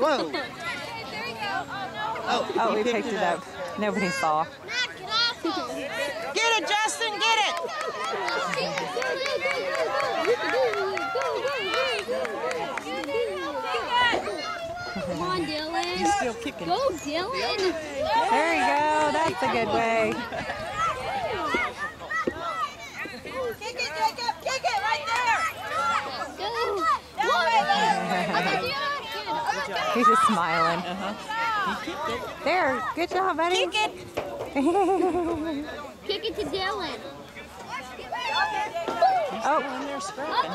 Whoa. Oh, oh, we picked it up. Nobody saw. Get it, Justin, get it. Come on, Dylan. He's still kicking. Go, Dylan. There you go. That's a good way. Kick it, Jacob. Kick it right there. Go. He's just smiling. Uh-huh. He kicked it. There. Good job, buddy. Kick it. Kick it to Dylan. oh, And they're scrapping.